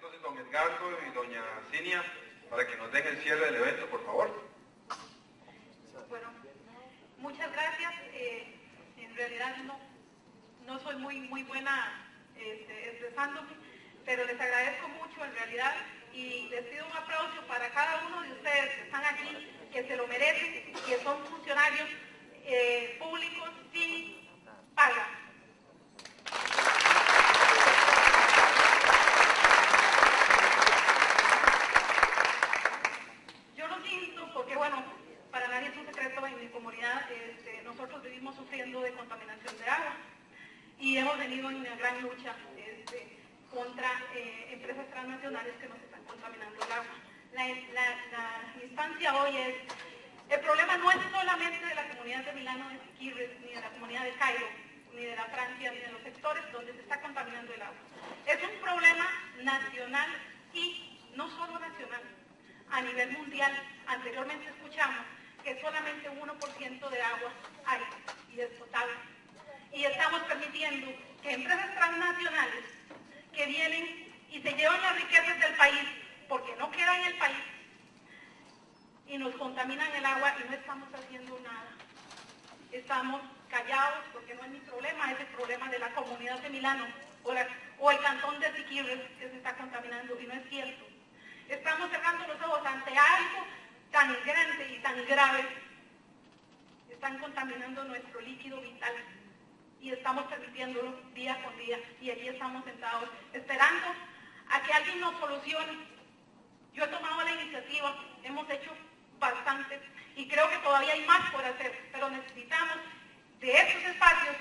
entonces don Edgardo y doña Cinia para que nos den el cierre del evento, por favor. Bueno, muchas gracias. Eh, en realidad no, no soy muy, muy buena este, expresándome, pero les agradezco mucho en realidad y les pido un aplauso para cada uno de ustedes que están aquí, que se lo merecen, que son funcionarios eh, públicos sin paga. Yo lo siento porque, bueno, para nadie es un secreto en mi comunidad, este, nosotros vivimos sufriendo de contaminación de agua y hemos venido en una gran lucha este, contra eh, empresas transnacionales que nos están contaminando el agua. La, la, instancia hoy es, el problema no es solamente de la comunidad de Milano de Siquirres, ni de la comunidad de Cairo, ni de la Francia, ni de los sectores donde se está contaminando el agua. Es un problema nacional y no solo nacional, a nivel mundial. Anteriormente escuchamos que solamente un 1% de agua hay y es potable. Y estamos permitiendo que empresas transnacionales que vienen y se llevan las riquezas del país porque no quedan en el país y nos contaminan el agua y no estamos haciendo nada. Estamos callados porque no es mi problema, es el problema de la comunidad de Milano o, el cantón de Siquirres que se está contaminando y no es cierto. Estamos cerrando los ojos ante algo tan grande y tan grave. Están contaminando nuestro líquido vital y estamos permitiéndolo día con día y allí estamos sentados esperando a que alguien nos solucione. Yo he tomado la iniciativa, hemos hecho bastante y creo que todavía hay más por hacer, pero necesitamos de estos espacios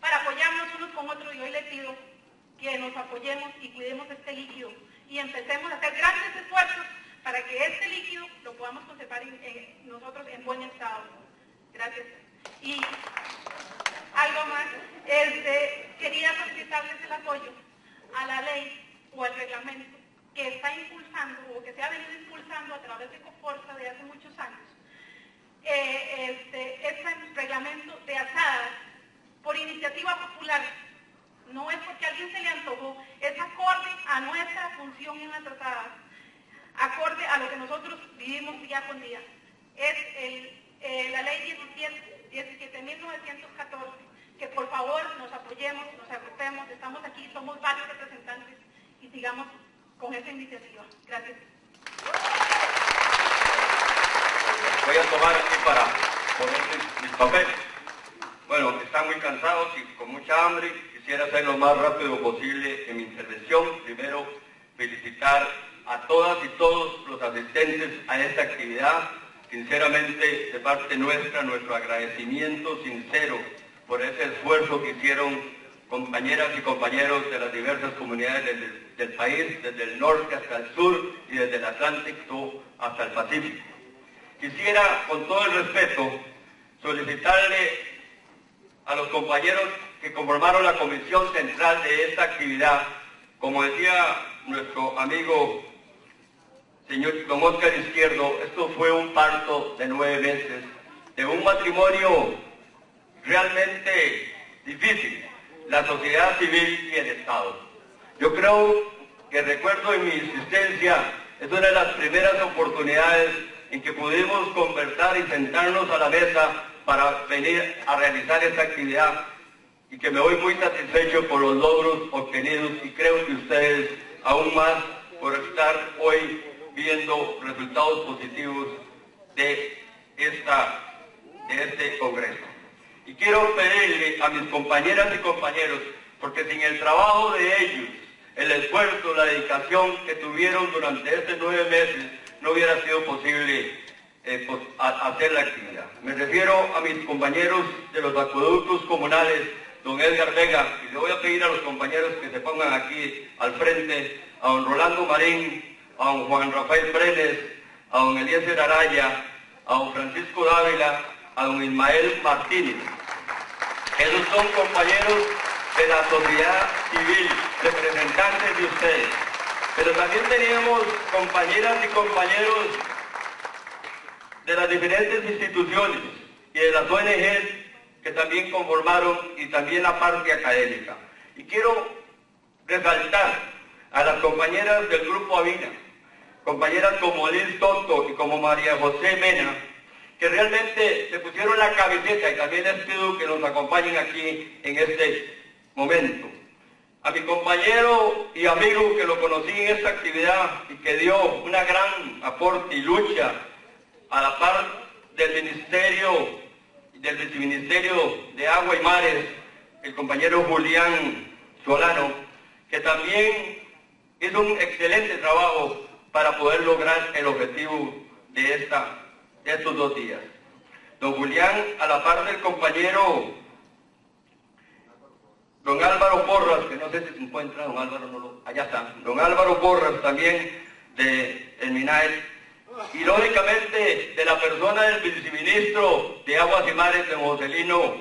para apoyarnos unos con otros y hoy le pido que nos apoyemos y cuidemos este líquido y empecemos a hacer grandes esfuerzos para que este líquido lo podamos conservar nosotros en buen estado. Gracias. Y algo más, este, quería solicitarles el apoyo a la ley o al reglamento que está impulsando o que se ha venido impulsando a través de Coforza de hace muchos años. Eh, este, reglamento de asadas por iniciativa popular no es porque alguien se le antojó, es acorde a nuestra función en las asadas, acorde a lo que nosotros vivimos día con día. Es eh, la ley 17.914, que por favor nos apoyemos, nos agrupemos, estamos aquí, somos varios representantes y sigamos con esa iniciativa. Gracias. Voy a tomar aquí para poner mis papeles. Bueno, están muy cansados y con mucha hambre. Quisiera hacer lo más rápido posible en mi intervención. Primero, felicitar a todas y todos los asistentes a esta actividad. Sinceramente, de parte nuestra, nuestro agradecimiento sincero por ese esfuerzo que hicieron compañeras y compañeros de las diversas comunidades del, país, desde el norte hasta el sur y desde el Atlántico hasta el Pacífico. Quisiera, con todo el respeto, solicitarle a los compañeros que conformaron la comisión central de esta actividad, como decía nuestro amigo señor don Oscar Izquierdo, esto fue un parto de nueve meses, de un matrimonio realmente difícil, la sociedad civil y el Estado. Yo creo que recuerdo en mi existencia, es una de las primeras oportunidades en que pudimos conversar y sentarnos a la mesa para venir a realizar esta actividad y que me voy muy satisfecho por los logros obtenidos y creo que ustedes aún más por estar hoy viendo resultados positivos de, esta, de este Congreso. Y quiero pedirle a mis compañeras y compañeros, porque sin el trabajo de ellos, el esfuerzo, la dedicación que tuvieron durante estos nueve meses, no hubiera sido posible eh, pues, hacer la actividad. Me refiero a mis compañeros de los acueductos comunales, don Edgar Vega, y le voy a pedir a los compañeros que se pongan aquí al frente, a don Rolando Marín, a don Juan Rafael Brenes, a don Eliezer Araya, a don Francisco Dávila, a don Ismael Martínez. Esos son compañeros de la sociedad civil, representantes de ustedes. Pero también teníamos compañeras y compañeros de las diferentes instituciones y de las ONGs que también conformaron y también la parte académica. Y quiero resaltar a las compañeras del Grupo Avina, compañeras como Liz Toto y como María José Mena, que realmente se pusieron la camiseta y también les pido que nos acompañen aquí en este momento. A mi compañero y amigo que lo conocí en esta actividad y que dio una gran aporte y lucha a la par del Ministerio, del Viceministerio de Agua y Mares, el compañero Julián Solano, que también hizo un excelente trabajo para poder lograr el objetivo de esta estos dos días. Don Julián, a la par del compañero don Álvaro Porras, que no sé si se encuentra, don Álvaro no lo, allá está, don Álvaro Porras también de el MINAEL, y lógicamente de la persona del viceministro de Aguas y Mares, de Joselino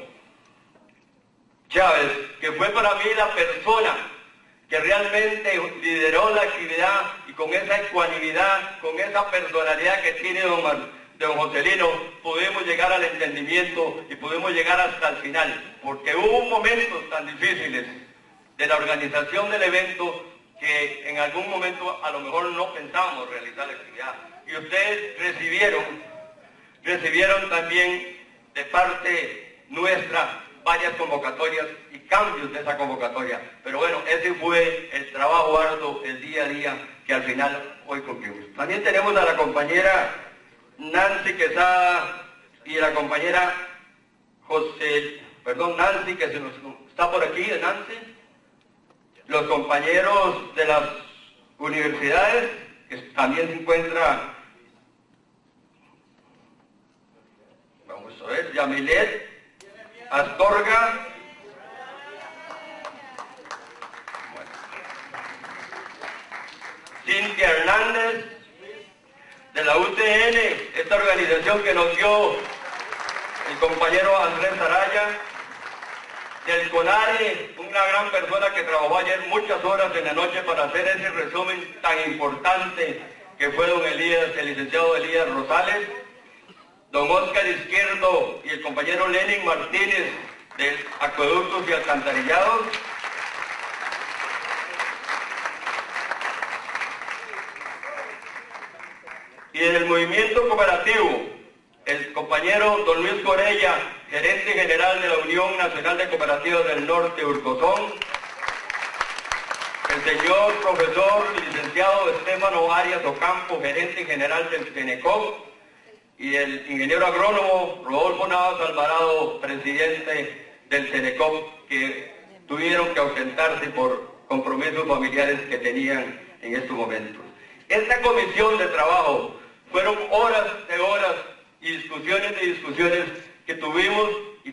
Chávez, que fue para mí la persona que realmente lideró la actividad y con esa ecuanimidad, con esa personalidad que tiene don, de don Joselino, pudimos llegar al entendimiento y pudimos llegar hasta el final, porque hubo momentos tan difíciles de la organización del evento que en algún momento a lo mejor no pensábamos realizar la actividad. Y ustedes recibieron, recibieron también de parte nuestra varias convocatorias y cambios de esa convocatoria. Pero bueno, ese fue el trabajo arduo, el día a día que al final hoy cumplimos. También tenemos a la compañera Nancy Quesada y la compañera José, perdón, Nancy, que se nos, está por aquí, Nancy, los compañeros de las universidades, que también se encuentra, vamos a ver, Yamilet, Astorga, Cintia Hernández, de la UTN, esta organización que nos dio el compañero Andrés Araya, del CONARE, una gran persona que trabajó ayer muchas horas en la noche para hacer ese resumen tan importante que fue don Elías, el licenciado Elías Rosales, don Oscar Izquierdo y el compañero Lenin Martínez de Acueductos y Alcantarillados, y en el movimiento cooperativo, el compañero don Luis Corella, gerente general de la Unión Nacional de Cooperativas del Norte, Urcozón, el señor profesor licenciado Estefano Arias Ocampo, gerente general del CENECOP, y el ingeniero agrónomo Rodolfo Navas Alvarado, presidente del CENECOP, que tuvieron que ausentarse por compromisos familiares que tenían en estos momentos. Esta comisión de trabajo fueron horas de horas y discusiones de discusiones que tuvimos,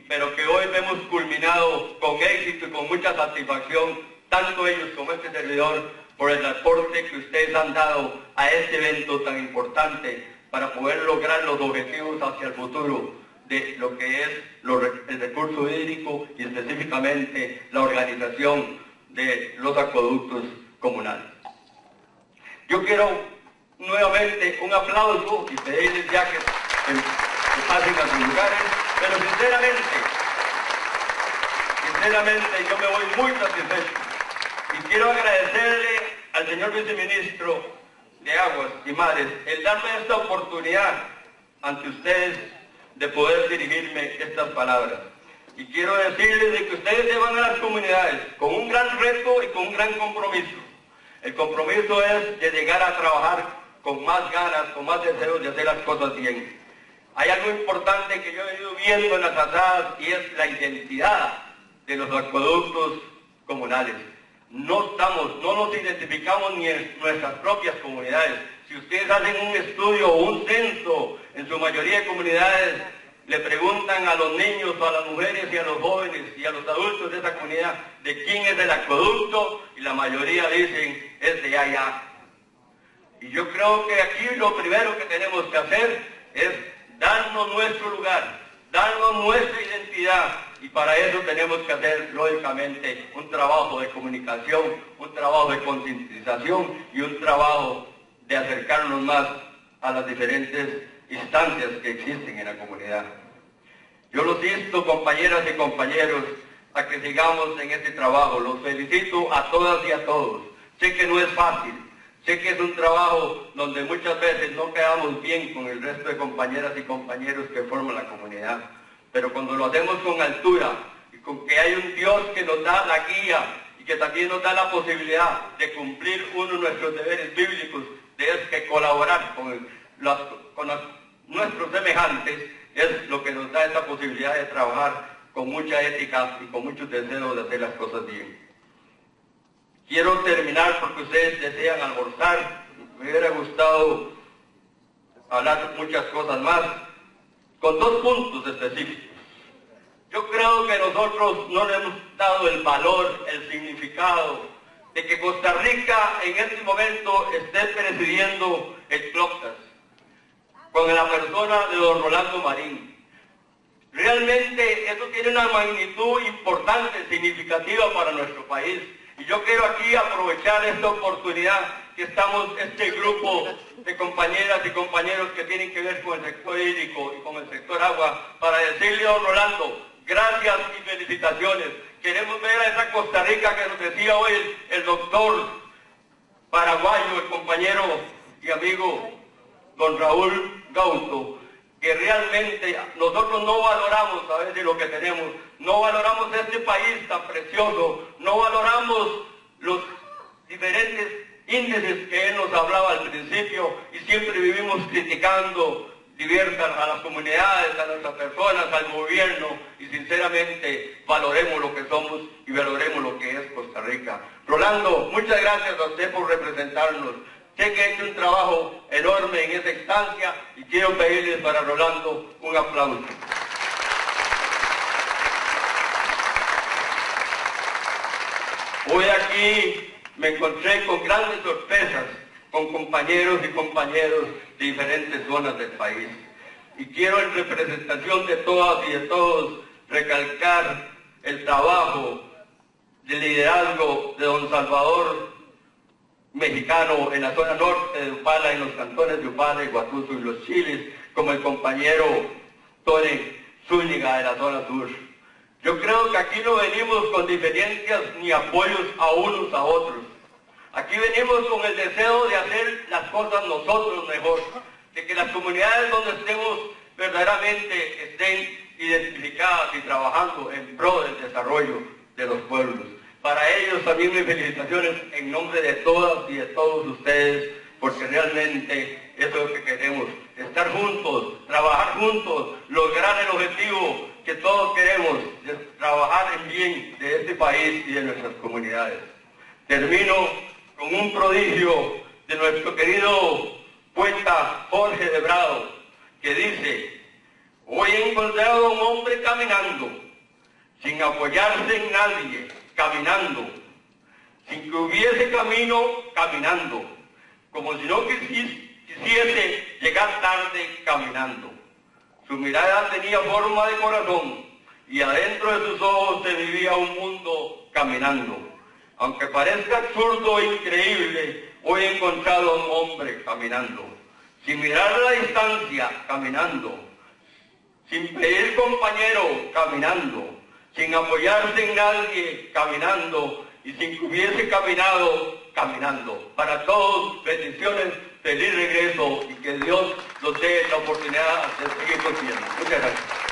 pero que hoy hemos culminado con éxito y con mucha satisfacción, tanto ellos como este servidor, por el aporte que ustedes han dado a este evento tan importante para poder lograr los objetivos hacia el futuro de lo que es el recurso hídrico y específicamente la organización de los acueductos comunales. Yo quiero nuevamente un aplauso y pedirles ya que, pasen a sus lugares, pero sinceramente, sinceramente yo me voy muy satisfecho y quiero agradecerle al señor viceministro de Aguas y Mares el darme esta oportunidad ante ustedes de poder dirigirme estas palabras. Y quiero decirles de que ustedes se van a las comunidades con un gran reto y con un gran compromiso. El compromiso es de llegar a trabajar con más ganas, con más deseos de hacer las cosas bien. Hay algo importante que yo he ido viendo en las asadas y es la identidad de los acueductos comunales. No estamos, no nos identificamos ni en nuestras propias comunidades. Si ustedes hacen un estudio o un censo en su mayoría de comunidades, le preguntan a los niños, a las mujeres y a los jóvenes y a los adultos de esa comunidad de quién es el acueducto y la mayoría dicen es de allá, y yo creo que aquí lo primero que tenemos que hacer es darnos nuestro lugar, darnos nuestra identidad. Y para eso tenemos que hacer, lógicamente, un trabajo de comunicación, un trabajo de concientización y un trabajo de acercarnos más a las diferentes instancias que existen en la comunidad. Yo los insto, compañeras y compañeros, a que sigamos en este trabajo. Los felicito a todas y a todos Sé que no es fácil, sé que es un trabajo donde muchas veces no quedamos bien con el resto de compañeras y compañeros que forman la comunidad, pero cuando lo hacemos con altura y con que hay un Dios que nos da la guía y que también nos da la posibilidad de cumplir uno de nuestros deberes bíblicos, de es que colaborar con, con nuestros semejantes, es lo que nos da esa posibilidad de trabajar con mucha ética y con mucho deseo de hacer las cosas bien. Quiero terminar porque ustedes desean almorzar. Me hubiera gustado hablar muchas cosas más, con dos puntos específicos. Yo creo que nosotros no le hemos dado el valor, el significado de que Costa Rica en este momento esté presidiendo el CLOCTAS con la persona de don Rolando Marín. Realmente eso tiene una magnitud importante, significativa para nuestro país. Y yo quiero aquí aprovechar esta oportunidad que estamos, este grupo de compañeras y compañeros que tienen que ver con el sector hídrico y con el sector agua, para decirle a don Rolando, gracias y felicitaciones. Queremos ver a esa Costa Rica que nos decía hoy el, doctor paraguayo, el compañero y amigo don Raúl Gauto, que realmente nosotros no valoramos a veces lo que tenemos, no valoramos este país tan precioso, no valoramos los diferentes índices que él nos hablaba al principio y siempre vivimos criticando diviertan a las comunidades, a nuestras personas, al gobierno y sinceramente valoremos lo que somos y valoremos lo que es Costa Rica. Rolando, muchas gracias a usted por representarnos. Sé que ha hecho un trabajo enorme en esa instancia y quiero pedirles para Rolando un aplauso. Hoy aquí me encontré con grandes sorpresas con compañeros y compañeros de diferentes zonas del país. Y quiero en representación de todas y de todos recalcar el trabajo de liderazgo de don Salvador mexicano en la zona norte de Upala, en los cantones de Upala, Guatuso y los Chiles, como el compañero Tony Zúñiga de la zona sur. Yo creo que aquí no venimos con diferencias ni apoyos a unos a otros Aquí venimos con el deseo de hacer las cosas nosotros mejor, de que las comunidades donde estemos verdaderamente estén identificadas y trabajando en pro del desarrollo de los pueblos. Ellos también mis felicitaciones en nombre de todas y de todos ustedes, porque realmente eso es lo que queremos, estar juntos, trabajar juntos, lograr el objetivo que todos queremos, trabajar en bien de este país y de nuestras comunidades. Termino con un prodigio de nuestro querido poeta Jorge de Brado, que dice, hoy he encontrado a un hombre caminando, sin apoyarse en nadie, caminando, sin que hubiese camino, caminando, como si no quisiese llegar tarde caminando. Su mirada tenía forma de corazón y adentro de sus ojos se vivía un mundo caminando. Aunque parezca absurdo e increíble, hoy he encontrado a un hombre caminando, sin mirar la distancia, caminando, sin pedir compañero, caminando, sin apoyarse en nadie, caminando, y que hubiese caminado, caminando. Para todos, bendiciones, feliz regreso y que Dios nos dé la oportunidad de seguir contigo. Muchas gracias.